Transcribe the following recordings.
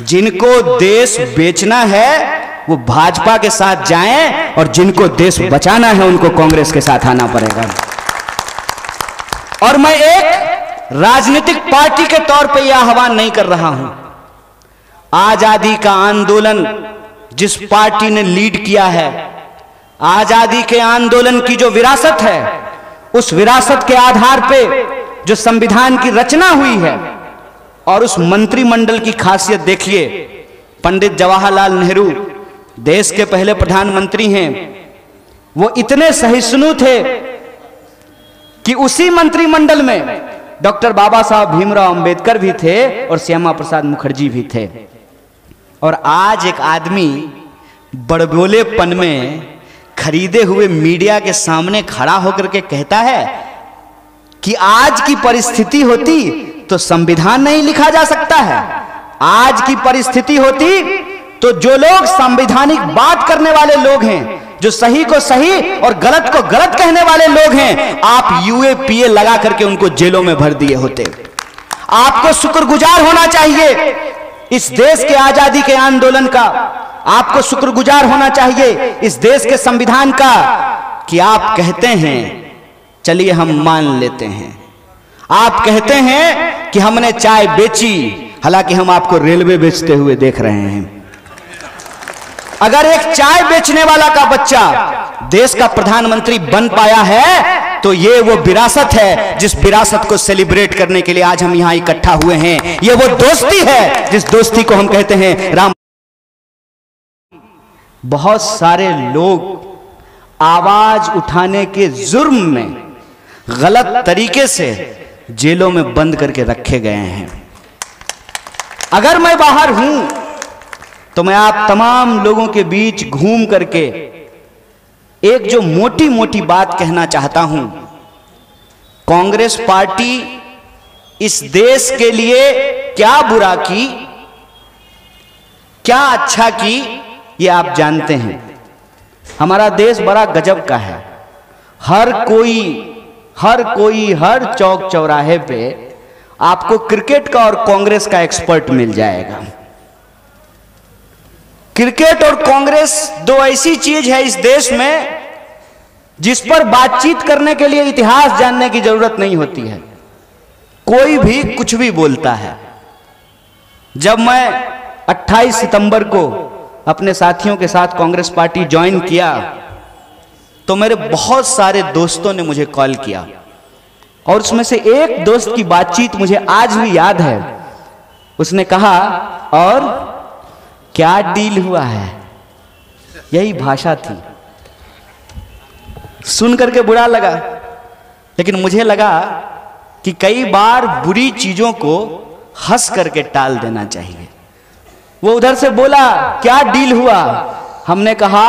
जिनको देश बेचना है, वो भाजपा के साथ जाएँ और जिनको देश बचाना है, उनको कांग्रेस के साथ आना पड़ेगा। और मैं एक राजनीतिक पार्टी के तौर पे यह आह्वान नहीं कर रहा हूँ। आज़ादी का आंदोलन जिस पार्टी ने लीड किया है, आज़ादी के आंदोलन की जो विरासत है, उस विरासत के आधार पे जो संविधान की रचना हुई है और उस मंत्रिमंडल की खासियत देखिए। पंडित जवाहरलाल नेहरू देश के पहले प्रधानमंत्री हैं। वो इतने सहिष्णु थे कि उसी मंत्रिमंडल में डॉक्टर बाबा साहब भीमराव अंबेडकर भी थे और श्यामा प्रसाद मुखर्जी भी थे। और आज एक आदमी बड़बोलेपन में खरीदे हुए मीडिया के सामने खड़ा होकर के कहता है कि आज की परिस्थिति होती तो संविधान नहीं लिखा जा सकता है। आज की परिस्थिति होती तो जो लोग संवैधानिक बात करने वाले लोग हैं, जो सही को सही और गलत को गलत कहने वाले लोग हैं, आप यूएपीए लगा करके उनको जेलों में भर दिए होते। आपको शुक्रगुजार होना चाहिए। इस देश के आज़ादी के आंदोलन का आपको शुक्रगुजार होना चाहिए। इस देश के संविधान का कि आप कहते हैं, चलिए हम मान लेते हैं। आप कहते हैं कि हमने चाय बेची, हालाँकि हम आपको रेलवे बेचते हुए देख रहे हैं। अगर एक चाय बेचने वाला का बच्चा देश का प्रधानमंत्री बन पाया है तो ये वो विरासत है, जिस विरासत को सेलिब्रेट करने के लिए आज हम यहाँ इकट्ठा हुए हैं। ये वो दोस्ती है, जिस दोस्ती को हम कहते हैं राम। बहुत सारे लोग आवाज़ उठाने के जुर्म में गलत तरीके से जेलों में बंद करके रखे गए हैं। अगर मैं बाहर हूँ तो मैं आप तमाम लोगों के बीच घूम करके एक जो मोटी मोटी बात कहना चाहता हूँ, कांग्रेस पार्टी इस देश के लिए क्या बुरा की, क्या अच्छा की, ये आप जानते हैं। हमारा देश बड़ा गजब का है। हर कोई हर कोई हर चौक चौराहे पे आपको क्रिकेट का और कांग्रेस का एक्सपर्ट मिल जाएगा। क्रिकेट और कांग्रेस दो ऐसी चीज़ है इस देश में जिस पर बातचीत करने के लिए इतिहास जानने की ज़रूरत नहीं होती है। कोई भी कुछ भी बोलता है। जब मैं 28 सितंबर को अपने साथियों के साथ कांग्रेस पार्टी ज्वाइन किया तो मेरे बहुत सारे दोस्तों ने मुझे कॉल किया। और उसमें से एक दोस्त की बातचीत मुझे आज भी याद है। उसने कहा, और क्या डील हुआ है? यही भाषा थी। सुन करके बुरा लगा, लेकिन मुझे लगा कि कई बार बुरी चीज़ों को हंस करके टाल देना चाहिए। वो उधर से बोला, क्या डील हुआ? हमने कहा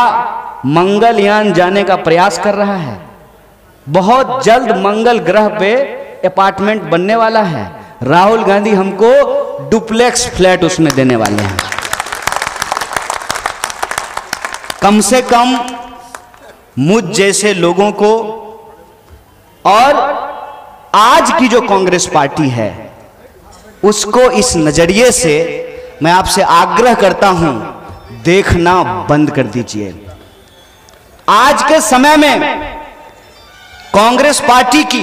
मंगलयान जाने का प्रयास कर रहा है। बहुत जल्द मंगल ग्रह पे अपार्टमेंट बनने वाला है। राहुल गांधी हमको डुप्लेक्स फ्लैट उसमें देने वाले हैं। कम से कम मुझ जैसे लोगों को और आज की जो कांग्रेस पार्टी है, उसको इस नज़रिए से मैं आपसे आग्रह करता हूँ, देखना बंद कर दीजिए। आज के समय में कांग्रेस पार्टी की,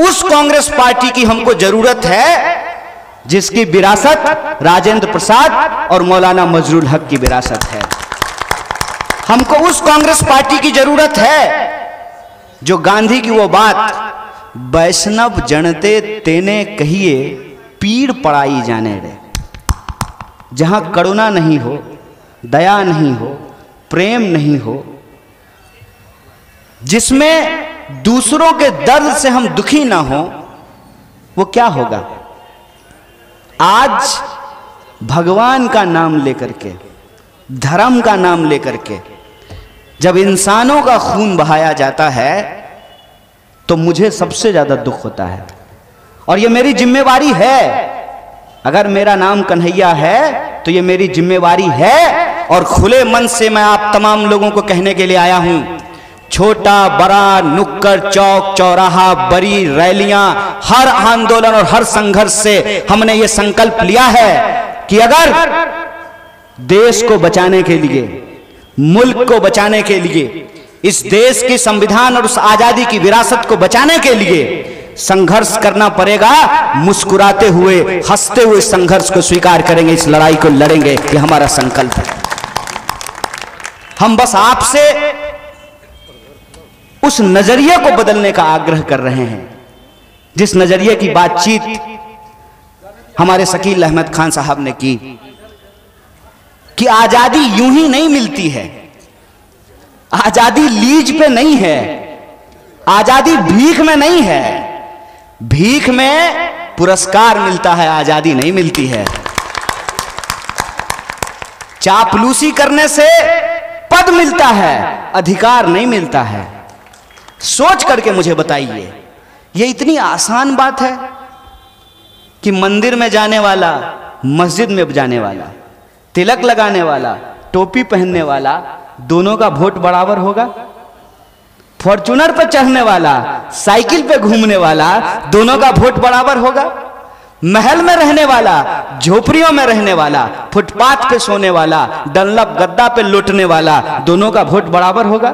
उस कांग्रेस पार्टी की हमको ज़रूरत है, जिसकी विरासत राजेंद्र प्रसाद और मौलाना मजरुल हक की विरासत है। हमको उस कांग्रेस पार्टी की ज़रूरत है, जो गांधी की वो बात, वैष्णव जनते तेने कहिए पीड़ पड़ाई जाने रे। जहाँ करुणा नहीं हो, दया नहीं हो, प्रेम नहीं हो जिसमें दूसरों के दर्द से हम दुखी ना हो, वो क्या होगा? आज भगवान का नाम लेकर के, धर्म का नाम लेकर के, जब इंसानों का खून बहाया जाता है तो मुझे सबसे ज़्यादा दुख होता है। और ये मेरी जिम्मेवारी है। अगर मेरा नाम कन्हैया है तो ये मेरी जिम्मेवारी है। और खुले मन से मैं आप तमाम लोगों को कहने के लिए आया हूँ छोटा, बड़ा, नुक्कड़, चौक, चौराहा, बड़ी रैलियाँ, हर आंदोलन और हर संघर्ष से हमने ये संकल्प लिया है कि अगर देश को बचाने के लिए, मुल्क को बचाने के लिए, इस देश की संविधान और उस आज़ादी की विरासत को बचाने के लिए संघर्ष करना पड़ेगा, मुस्कुराते हुए, हँसते हुए संघर्ष को स्वीकार करेंगे, इस लड़ाई को लड़ेंगे, ये हमारा संकल्प है। हम बस आपसे उस नज़रिए को बदलने का आग्रह कर रहे हैं। जिस नज़रिए की बातचीत हमारे शकील अहमद खान साहब ने की, कि आज़ादी यूँ ही नहीं मिलती है, आज़ादी लीज पे नहीं है, आज़ादी भीख में नहीं है, भीख में पुरस्कार मिलता है, आज़ादी नहीं मिलती है। चापलूसी करने से पद मिलता है, अधिकार नहीं मिलता है। सोच करके मुझे बताइए। यह इतनी आसान बात है कि मंदिर में जाने वाला, मस्जिद में जाने वाला, तिलक लगाने वाला, टोपी पहनने वाला, दोनों का वोट बराबर होगा? फॉर्चूनर पर चढ़ने वाला, साइकिल पे घूमने वाला, दोनों का वोट बराबर होगा? महल में रहने वाला, झोपड़ियों में रहने वाला, फुटपाथ पे सोने वाला डनलप गद्दा पे लौटने वाला, दोनों का वोट बराबर होगा?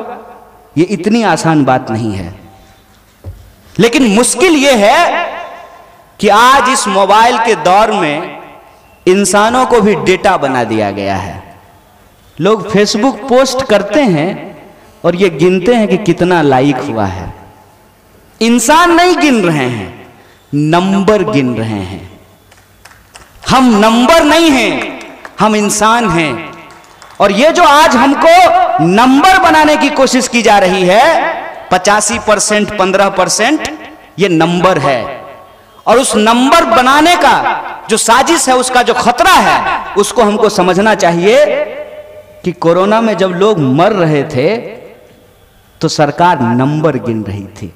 ये इतनी आसान बात नहीं है। लेकिन मुश्किल यह है कि आज इस मोबाइल के दौर में इंसानों को भी डेटा बना दिया गया है। लोग फेसबुक पोस्ट करते हैं और ये गिनते हैं कि कितना लाइक हुआ है। इंसान नहीं गिन रहे हैं, नंबर गिन रहे हैं। हम नंबर नहीं हैं, हम इंसान हैं। और ये जो आज हमको नंबर बनाने की कोशिश की जा रही है, पचासी परसेंट, पंद्रह परसेंट, ये नंबर है। और उस नंबर बनाने का जो साजिश है, उसका जो खतरा है, उसको हमको समझना चाहिए कि कोरोना में जब लोग मर रहे थे तो सरकार नंबर गिन रही थी।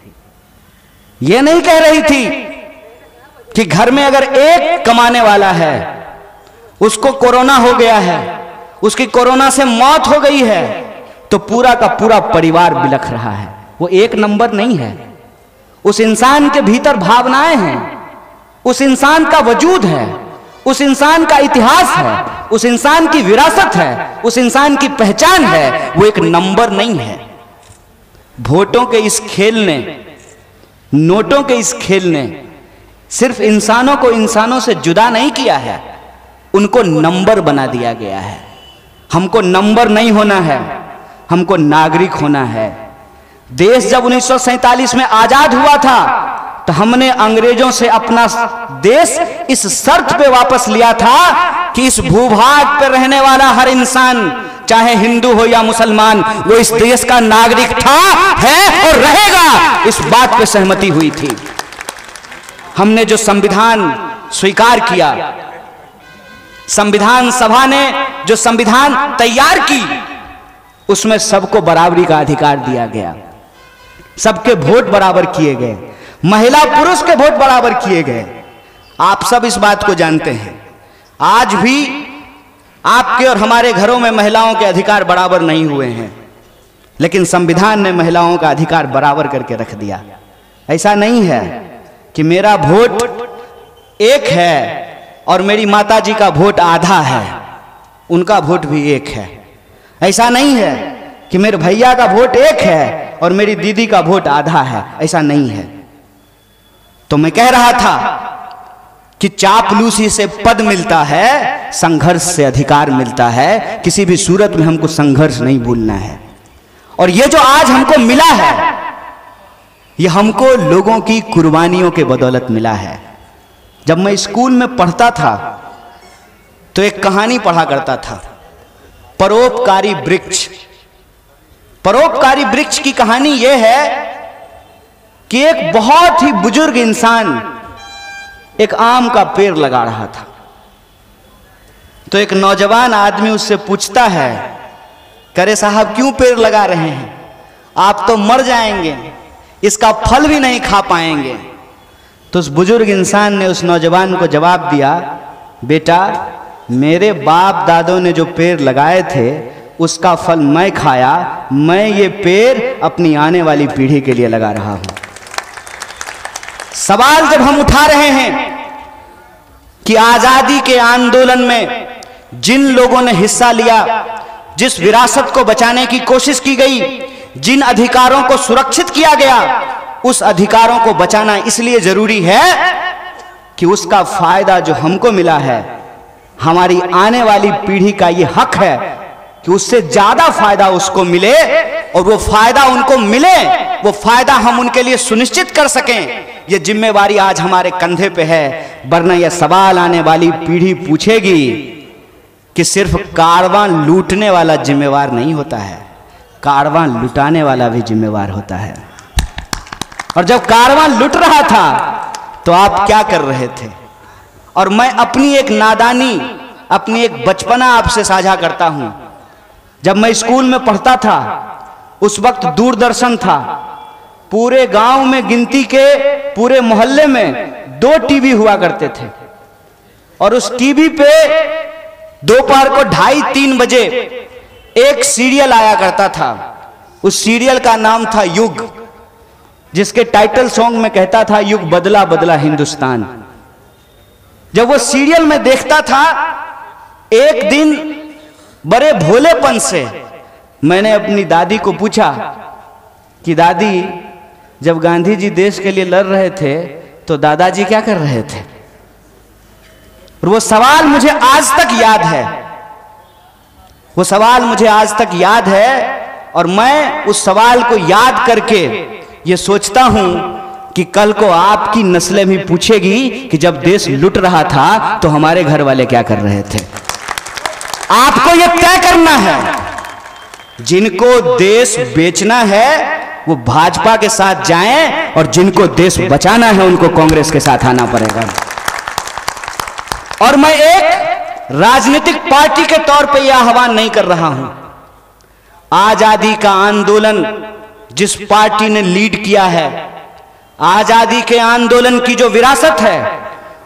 यह नहीं कह रही थी कि घर में अगर एक कमाने वाला है, उसको कोरोना हो गया है उसकी कोरोना से मौत हो गई है तो पूरा का पूरा परिवार बिलख रहा है। वो एक नंबर नहीं है। उस इंसान के भीतर भावनाएँ हैं। उस इंसान का वजूद है। उस इंसान का इतिहास है। उस इंसान की विरासत है। उस इंसान की पहचान है। वो एक नंबर नहीं है। वोटों के इस खेल ने, नोटों के इस खेल ने सिर्फ़ इंसानों को इंसानों से जुदा नहीं किया है। उनको नंबर बना दिया गया है। हमको नंबर नहीं होना है। हमको नागरिक होना है। देश जब उन्नीस में आज़ाद हुआ था तो हमने अंग्रेज़ों से अपना देश इस शर्त पे वापस लिया था कि इस भूभाग पर रहने वाला हर इंसान, चाहे हिंदू हो या मुसलमान, वो इस देश का नागरिक था, है और रहेगा। इस बात पे सहमति हुई थी। हमने जो संविधान स्वीकार किया संविधान सभा ने जो संविधान तैयार की, उसमें सबको बराबरी का अधिकार दिया गया। सबके वोट बराबर किए गए। महिला पुरुष के वोट बराबर किए गए। आप सब इस बात को जानते हैं। आज भी आपके और हमारे घरों में महिलाओं के अधिकार बराबर नहीं हुए हैं। लेकिन संविधान ने महिलाओं का अधिकार बराबर करके रख दिया। ऐसा नहीं है कि मेरा वोट एक है और मेरी माता जी का वोट आधा है। उनका वोट भी एक है। ऐसा नहीं है कि मेरे भैया का वोट एक है और मेरी दीदी का वोट आधा है। ऐसा नहीं है। तो मैं कह रहा था कि चापलूसी से पद मिलता है, संघर्ष से अधिकार मिलता है। किसी भी सूरत में हमको संघर्ष नहीं भूलना है। और ये जो आज हमको मिला है, ये हमको लोगों की कुर्बानियों के बदौलत मिला है। जब मैं स्कूल में पढ़ता था तो एक कहानी पढ़ा करता था। परोपकारी वृक्ष। परोपकारी वृक्ष की कहानी यह है कि एक बहुत ही बुज़ुर्ग इंसान एक आम का पेड़ लगा रहा था। तो एक नौजवान आदमी उससे पूछता है, करे साहब, क्यों पेड़ लगा रहे हैं? आप तो मर जाएँगे, इसका फल भी नहीं खा पाएँगे। तो उस बुज़ुर्ग इंसान ने उस नौजवान को जवाब दिया, बेटा, मेरे बाप दादों ने जो पेड़ लगाए थे, उसका फल मैं खाया, मैं ये पेड़ अपनी आने वाली पीढ़ी के लिए लगा रहा हूँ। सवाल जब हम उठा रहे हैं कि आज़ादी के आंदोलन में जिन लोगों ने हिस्सा लिया, जिस विरासत को बचाने की कोशिश की गई, जिन अधिकारों को सुरक्षित किया गया उस अधिकारों को बचाना इसलिए ज़रूरी है कि उसका फ़ायदा जो हमको मिला है, हमारी आने वाली पीढ़ी का यह हक है कि उससे ज़्यादा फ़ायदा उसको मिले और वो फ़ायदा उनको मिले, वो फ़ायदा हम उनके लिए सुनिश्चित कर सकें। ये जिम्मेवारी आज हमारे कंधे पे है। वरना यह सवाल आने वाली पीढ़ी पूछेगी कि सिर्फ़ कारवां लूटने वाला जिम्मेवार नहीं होता है, कारवां लुटाने वाला भी जिम्मेवार होता है। और जब कारवां लुट रहा था तो आप क्या कर रहे थे? और मैं अपनी एक नादानी, अपनी एक बचपना आपसे साझा करता हूँ। जब मैं स्कूल में पढ़ता था, उस वक्त दूरदर्शन था। पूरे गाँव में गिनती के, पूरे मोहल्ले में दो टीवी हुआ करते थे। और उस टीवी पे दोपहर को ढाई तीन बजे एक सीरियल आया करता था। उस सीरियल का नाम था युग। जिसके टाइटल सॉन्ग में कहता था, युग बदला बदला हिंदुस्तान. जब वो सीरियल में देखता था, एक दिन बड़े भोलेपन से मैंने अपनी दादी को पूछा कि, दादी, जब गांधी जी देश के लिए लड़ रहे थे तो दादाजी क्या कर रहे थे? और वो सवाल मुझे आज तक याद है। वो सवाल मुझे आज तक याद है और मैं उस सवाल को याद करके ये सोचता हूँ कि कल को आपकी नस्लें भी पूछेगी कि जब देश लुट रहा था तो हमारे घर वाले क्या कर रहे थे? आपको यह तय करना है, जिनको देश बेचना है, वो भाजपा के साथ जाएँ और जिनको देश बचाना है, उनको कांग्रेस के साथ आना पड़ेगा। और मैं एक राजनीतिक पार्टी के तौर पे यह आह्वान नहीं कर रहा हूँ। आज़ादी का आंदोलन जिस पार्टी ने लीड किया है, आज़ादी के आंदोलन की जो विरासत है,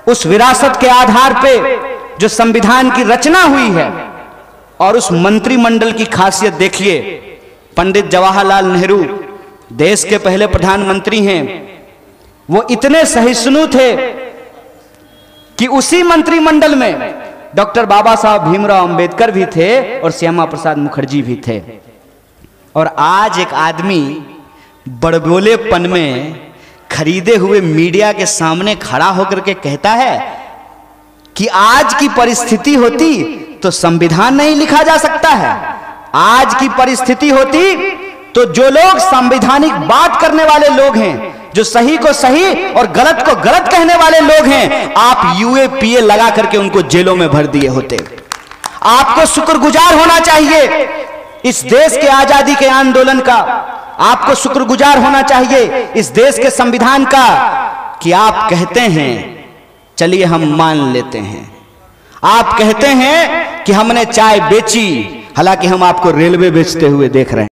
उस विरासत के आधार पे जो संविधान की रचना हुई है, और उस मंत्रिमंडल की खासियत देखिए, पंडित जवाहरलाल नेहरू देश के पहले प्रधानमंत्री हैं। वो इतने सहिष्णु थे कि उसी मंत्रिमंडल में डॉक्टर बाबा साहब भीमराव अंबेडकर भी थे और श्यामा प्रसाद मुखर्जी भी थे। और आज एक आदमी बड़बोलेपन में खरीदे हुए मीडिया के सामने खड़ा होकर के कहता है कि आज की परिस्थिति होती तो संविधान नहीं लिखा जा सकता है। आज की परिस्थिति होती तो जो लोग संवैधानिक बात करने वाले लोग हैं, जो सही को सही और गलत को गलत कहने वाले लोग हैं, आप यूएपीए लगा करके उनको जेलों में भर दिए होते। आपको शुक्रगुजार होना चाहिए इस देश के आज़ादी के आंदोलन का आपको शुक्रगुजार होना चाहिए, इस देश के संविधान का, कि आप कहते हैं, चलिए हम मान लेते हैं। आप कहते हैं कि हमने चाय बेची, हालाँकि हम आपको रेलवे बेचते हुए देख रहे हैं।